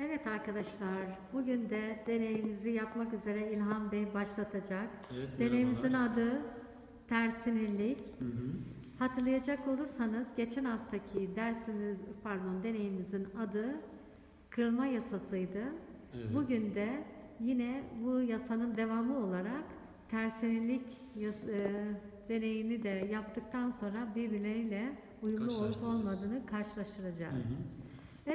Evet arkadaşlar, bugün de deneyimizi yapmak üzere İlhan Bey başlatacak. Evet, Deneyimizin adı tersinirlik. Hatırlayacak olursanız geçen haftaki dersimiz, pardon deneyimizin adı kırılma yasasıydı. Evet. Bugün de yine bu yasanın devamı olarak tersinirlik yas- e, deneyini de yaptıktan sonra birbirleriyle uyumlu olup Karşılaştıracağız. olmadığını karşılaştıracağız.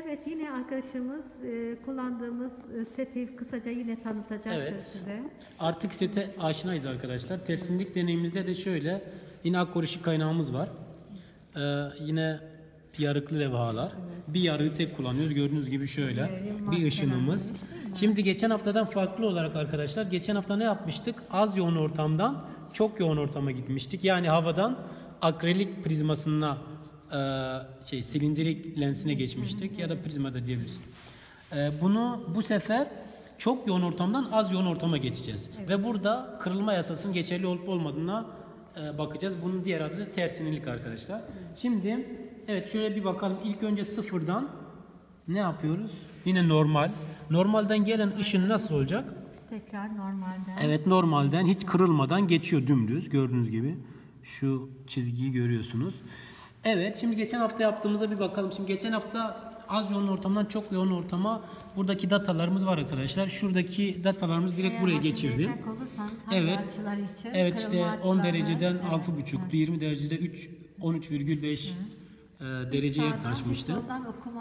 Evet yine arkadaşımız e, kullandığımız e, seti kısaca yine tanıtacaktır Evet. size. Artık sete aşinayız arkadaşlar. Tersinlik deneyimizde de şöyle yine akkor ışık kaynağımız var. Ee, yine yarıklı levhalar. Bir yarığı tek kullanıyoruz. Gördüğünüz gibi şöyle Böyle bir ışınımız. Şimdi geçen haftadan farklı olarak arkadaşlar geçen hafta ne yapmıştık? Az yoğun ortamdan çok yoğun ortama gitmiştik. Yani havadan akrilik prizmasına e, şey silindirik lensine geçmiştik ya da prizma da diyebiliriz. E, bunu bu sefer çok yoğun ortamdan az yoğun ortama geçeceğiz. Ve burada kırılma yasasının geçerli olup olmadığına e, bakacağız. Bunun diğer adı da tersinilik arkadaşlar. Şimdi evet şöyle bir bakalım. İlk önce sıfırdan ne yapıyoruz? Yine normal. Normalden gelen ışın nasıl olacak? Tekrar normalden. Evet normalden hiç kırılmadan geçiyor dümdüz gördüğünüz gibi. Şu çizgiyi görüyorsunuz. Evet şimdi geçen hafta yaptığımıza bir bakalım. Şimdi geçen hafta az yoğun ortamdan çok yoğun ortama buradaki datalarımız var arkadaşlar. Şuradaki datalarımız direkt Eğer buraya hangi Evet. için? Evet işte Kırılma 10 açılarını- dereceden Evet, 6,5'tu. 20 derecede 3 13,5 e, dereceye Sağdan,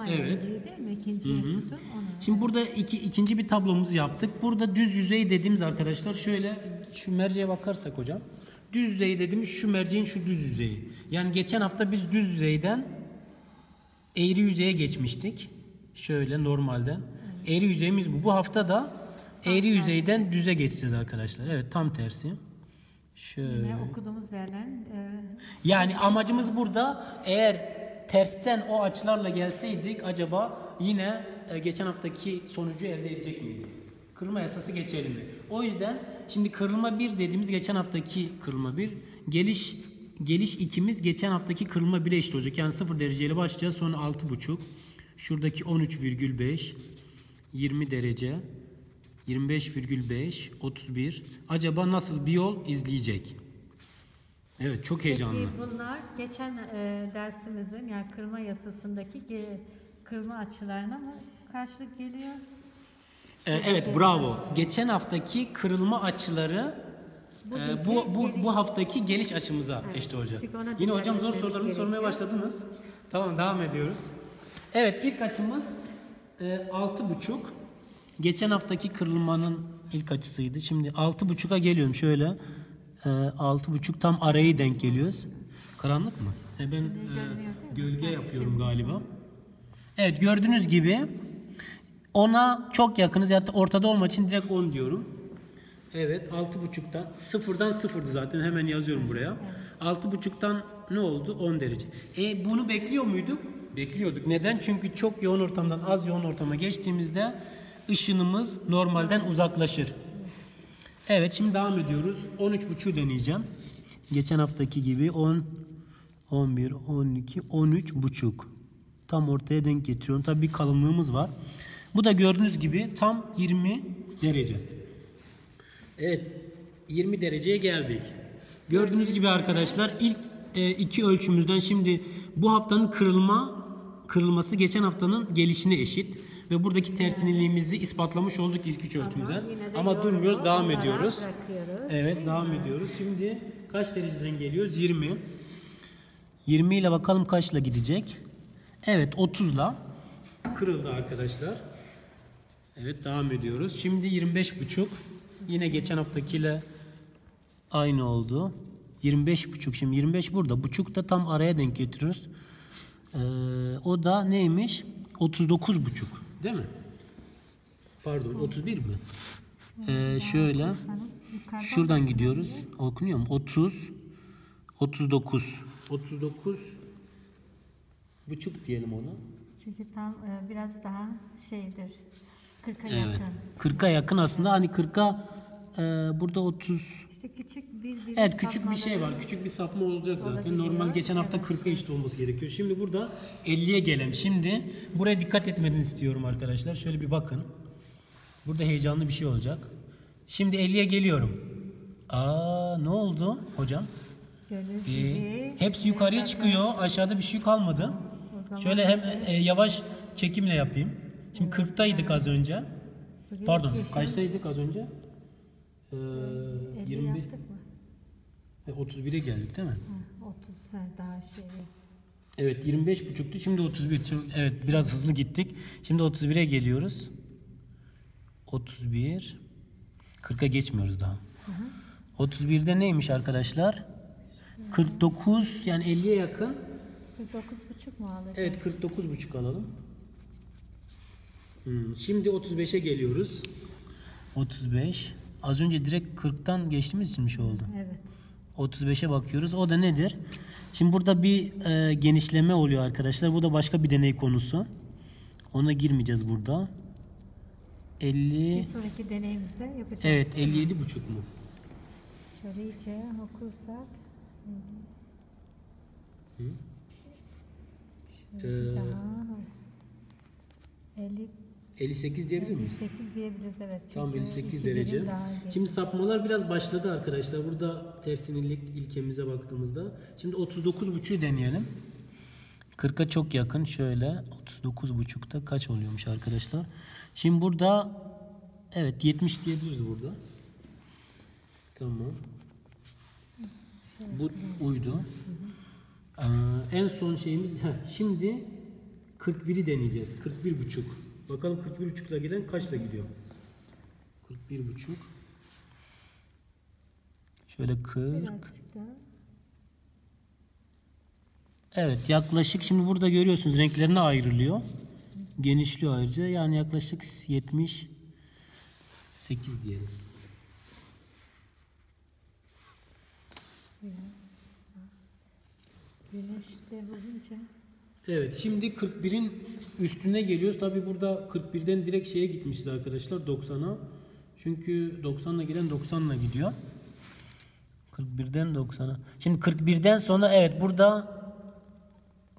Evet. değil mi? Sütun. Onu. Şimdi burada iki, ikinci bir tablomuzu yaptık. Burada düz yüzey dediğimiz arkadaşlar şöyle şu merceğe bakarsak hocam. Düz yüzey dediğimiz şu merceğin şu düz yüzeyi. Yani geçen hafta biz düz yüzeyden eğri yüzeye geçmiştik. Şöyle normalden. Eğri yüzeyimiz bu. Bu hafta da eğri yüzeyden düze geçeceğiz arkadaşlar. Evet tam tersi. Şöyle. Yine okuduğumuz yerden e, Yani amacımız burada eğer tersten o açılarla gelseydik acaba yine e, geçen haftaki sonucu elde edecek miydik? Kırılma yasası geçerli mi? O yüzden şimdi kırılma 1 dediğimiz geçen haftaki kırılma 1, geliş geliş ikimiz geçen haftaki kırılma 1'e eşit olacak. Yani 0 dereceyle başlayacağız sonra 6,5. Şuradaki 13,5 20 derece 25,5 31. Acaba nasıl bir yol izleyecek? Evet çok heyecanlı. Peki bunlar geçen e, dersimizin yani kırma yasasındaki kırma açılarına mı karşılık geliyor? Ee, evet bravo. Geçen haftaki kırılma açıları e, bu bu bu haftaki geliş açımıza Evet, eşit ona Yine hocam zor sorularını sormaya başladınız. Tamam devam ediyoruz. Evet ilk açımız e, altı buçuk. Geçen haftaki kırılmanın ilk açısıydı. Şimdi altı buçuğa geliyorum şöyle. E, altı buçuk tam arayı denk geliyoruz. Karanlık mı? E, ben e, gölge yapıyorum galiba. Evet gördüğünüz gibi ona çok yakınız ya da ortada olmak için direkt 10 diyorum. Evet 6.5'tan sıfırdan sıfırdı zaten hemen yazıyorum buraya. 6.5'tan ne oldu? 10 derece. E bunu bekliyor muyduk? Bekliyorduk. Neden? Çünkü çok yoğun ortamdan az yoğun ortama geçtiğimizde ışınımız normalden uzaklaşır. Evet şimdi devam ediyoruz. 13.5'u deneyeceğim. Geçen haftaki gibi 10, 11, 12, 13 buçuk. Tam ortaya denk getiriyorum. Tabii bir kalınlığımız var. Bu da gördüğünüz gibi tam 20 derece. Evet 20 dereceye geldik. Gördüğünüz gibi arkadaşlar ilk e, iki ölçümüzden şimdi bu haftanın kırılma kırılması geçen haftanın gelişine eşit ve buradaki tersinliğimizi ispatlamış olduk ilk üç de Ama yorumu durmuyoruz, devam ediyoruz. Evet, devam ediyoruz. Şimdi kaç dereceden geliyoruz? 20. 20 ile bakalım kaçla gidecek? Evet, 30'la kırıldı arkadaşlar. Evet, devam ediyoruz. Şimdi 25,5. Yine geçen haftakiyle aynı oldu. 25,5 şimdi 25 burada. Buçuk da tam araya denk getiriyoruz. Ee, o da neymiş? 39,5 değil mi? Pardon 31 mi? Ee, şöyle şuradan gidiyoruz. Okunuyor mu? 30 39 39 buçuk diyelim ona. Çünkü tam e, biraz daha şeydir. 40'a Evet. yakın. 40'a yakın aslında hani 40'a e, burada 30 İşte küçük bir bir Evet küçük bir şey var. Küçük bir sapma olacak zaten. Normal geçen hafta Evet. 40'a eşit olması gerekiyor. Şimdi burada 50'ye gelelim. Şimdi buraya dikkat etmenizi istiyorum arkadaşlar. Şöyle bir bakın. Burada heyecanlı bir şey olacak. Şimdi 50'ye geliyorum. Aa ne oldu hocam? Gördüğünüz Ee, gibi. hepsi yukarıya çıkıyor. Aşağıda bir şey kalmadı. Şöyle hem e, yavaş çekimle yapayım. Şimdi 40'taydık az önce. bugün Pardon, yaşam- kaçtaydık az önce? Ee, 50 21 yaptık mı? e, 31'e geldik değil mi? Ha, 30 ha, daha şey. Evet 25 buçuktu şimdi 31. Şimdi, evet biraz hızlı gittik. Şimdi 31'e geliyoruz. 31. 40'a geçmiyoruz daha. 31'de neymiş arkadaşlar? 49 yani 50'ye yakın. 49 buçuk mu alacağız? Evet 49 buçuk alalım. Hmm, Şimdi 35'e geliyoruz. 35. Az önce direkt 40'tan geçtiğimiz için bir şey oldu. Evet. 35'e bakıyoruz. O da nedir? Şimdi burada bir e, genişleme oluyor arkadaşlar. Bu da başka bir deney konusu. Ona girmeyeceğiz burada. 50 Bir sonraki deneyimizde yapacağız. Evet 57 buçuk mu? Şöyle iyice okursak. Hı? Şöyle Ee, daha. 50 58 diyebilir miyiz? 58 diyebiliriz evet. Tam Çünkü 58 iki derece. Şimdi sapmalar biraz başladı arkadaşlar. Burada tersinillik ilkemize baktığımızda. Şimdi 39.5'u deneyelim. 40'a çok yakın. Şöyle 39.5'ta kaç oluyormuş arkadaşlar? Şimdi burada evet 70 diyebiliriz burada. Tamam. Bu uydu. Ee, en son şeyimiz şimdi 41'i deneyeceğiz. 41.5. Bakalım 41.5'la gelen kaçla gidiyor? 41 buçuk. Şöyle 40. Birazcık daha. Evet yaklaşık şimdi burada görüyorsunuz renklerine ayrılıyor. Genişliyor ayrıca. Yani yaklaşık 78 diyelim. Biraz. Güneşte vurunca. Evet şimdi 41'in üstüne geliyoruz. Tabi burada 41'den direkt şeye gitmişiz arkadaşlar 90'a. Çünkü 90'la gelen 90'la gidiyor. 41'den 90'a. Şimdi 41'den sonra evet burada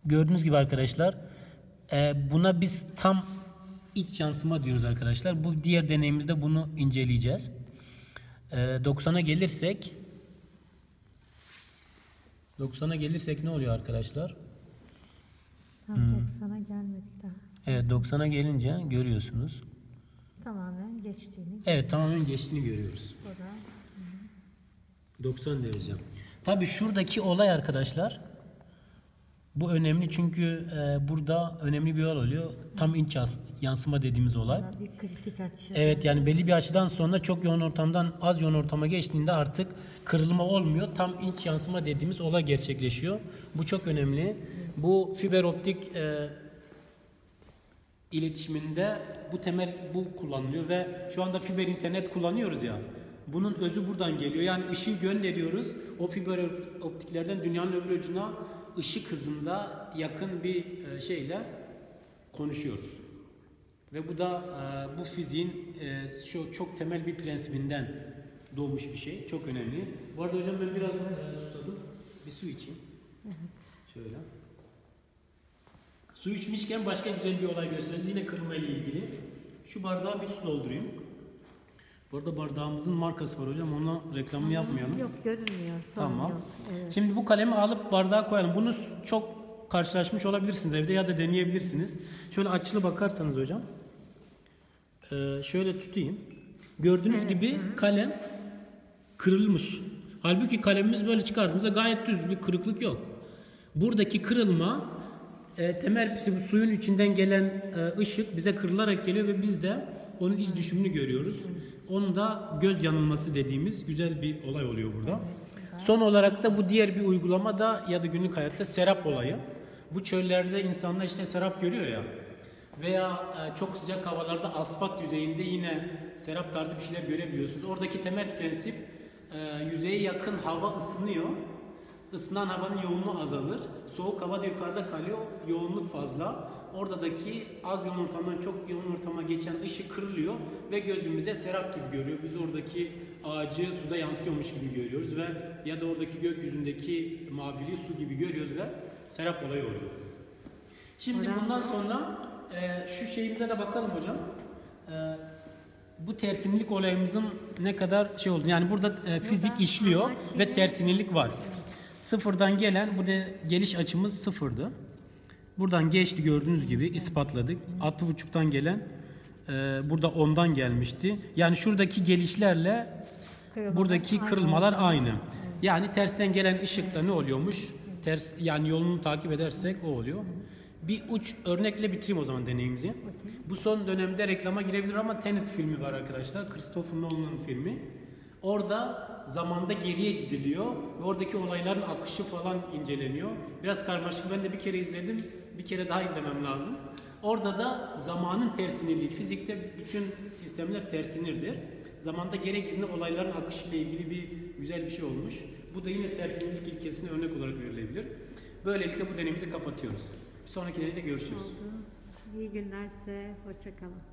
gördüğünüz gibi arkadaşlar e, buna biz tam iç yansıma diyoruz arkadaşlar. Bu diğer deneyimizde bunu inceleyeceğiz. E, 90'a gelirsek 90'a gelirsek ne oluyor arkadaşlar? Tam 90'a gelmedik daha. Evet 90'a gelince görüyorsunuz. Tamamen geçtiğini. Evet tamamen geçtiğini görüyoruz. O da 90 derece. Tabi şuradaki olay arkadaşlar bu önemli çünkü e, burada önemli bir yol oluyor. Tam inç yans- yansıma dediğimiz olay. bir kritik açı. Evet yani belli bir açıdan sonra çok yoğun ortamdan az yoğun ortama geçtiğinde artık kırılma olmuyor. Tam inç yansıma dediğimiz olay gerçekleşiyor. Bu çok önemli. Bu fiber optik e, iletişiminde bu temel bu kullanılıyor ve şu anda fiber internet kullanıyoruz ya. Bunun özü buradan geliyor. Yani ışığı gönderiyoruz. O fiber optiklerden dünyanın öbür ucuna ışık hızında yakın bir e, şeyle konuşuyoruz. Ve bu da e, bu fiziğin e, şu çok temel bir prensibinden doğmuş bir şey. Çok önemli. Bu arada hocam ben biraz susadım. Bir su içeyim. Şöyle. Su içmişken başka güzel bir olay gösteririz. Yine kırılma ile ilgili. Şu bardağa bir su doldurayım. Bu arada bardağımızın markası var hocam. Ona reklamını yapmayalım. Yok görünmüyor. Sorun Tamam. yok. Evet. Şimdi bu kalemi alıp bardağa koyalım. Bunu çok karşılaşmış olabilirsiniz evde ya da deneyebilirsiniz. Şöyle açılı bakarsanız hocam. Ee, şöyle tutayım. Gördüğünüz gibi kalem kırılmış. Halbuki kalemimiz böyle çıkardığımızda gayet düz bir kırıklık yok. Buradaki kırılma e, temel bu suyun içinden gelen e, ışık bize kırılarak geliyor ve biz de onun iz düşümünü görüyoruz. Onun da göz yanılması dediğimiz güzel bir olay oluyor burada. Son olarak da bu diğer bir uygulama da ya da günlük hayatta serap olayı. Bu çöllerde insanlar işte serap görüyor ya veya e, çok sıcak havalarda asfalt yüzeyinde yine serap tarzı bir şeyler görebiliyorsunuz. Oradaki temel prensip e, yüzeye yakın hava ısınıyor. Isınan havanın yoğunluğu azalır. Soğuk hava da yukarıda kalıyor. Yoğunluk fazla. oradaki az yoğun ortamdan çok yoğun ortama geçen ışık kırılıyor ve gözümüze serap gibi görüyor. Biz oradaki ağacı suda yansıyormuş gibi görüyoruz ve ya da oradaki gökyüzündeki maviliği su gibi görüyoruz ve serap olayı oluyor. Şimdi bundan sonra e, şu şeyimize de bakalım hocam. E, bu tersinlik olayımızın ne kadar şey oldu. Yani burada e, fizik işliyor ve tersinlik var. Sıfırdan gelen bu da geliş açımız sıfırdı. Buradan geçti gördüğünüz gibi ispatladık. Altı buçuktan gelen e, burada ondan gelmişti. Yani şuradaki gelişlerle Kırılmalar buradaki aynı kırılmalar oldu. aynı. Yani tersten gelen ışıkta ne oluyormuş? Ters yani yolunu takip edersek o oluyor. Bir uç örnekle bitireyim o zaman deneyimizi. Bu son dönemde reklama girebilir ama Tenet filmi var arkadaşlar. Christopher Nolan'ın filmi. Orada zamanda geriye gidiliyor ve oradaki olayların akışı falan inceleniyor. Biraz karmaşık. Ben de bir kere izledim. Bir kere daha izlemem lazım. Orada da zamanın tersinirliği. Fizikte bütün sistemler tersinirdir. Zamanda geri gidilme olayların akışıyla ilgili bir güzel bir şey olmuş. Bu da yine tersinirlik ilkesine örnek olarak verilebilir. Böylelikle bu deneyimizi kapatıyoruz. Bir sonraki deneyde görüşürüz. İyi günler size. Hoşçakalın.